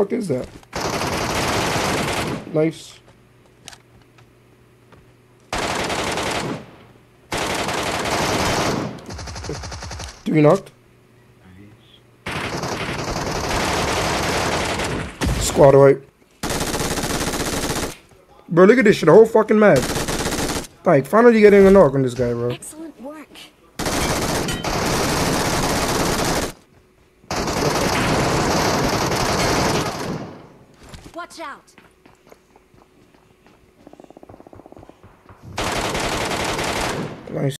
fuck is that? Nice. Three knocked. Squad wipe. Bro, look at this shit. The whole fucking map. Like, finally getting a knock on this guy, bro. Excellent work. Watch out.